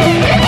Yeah.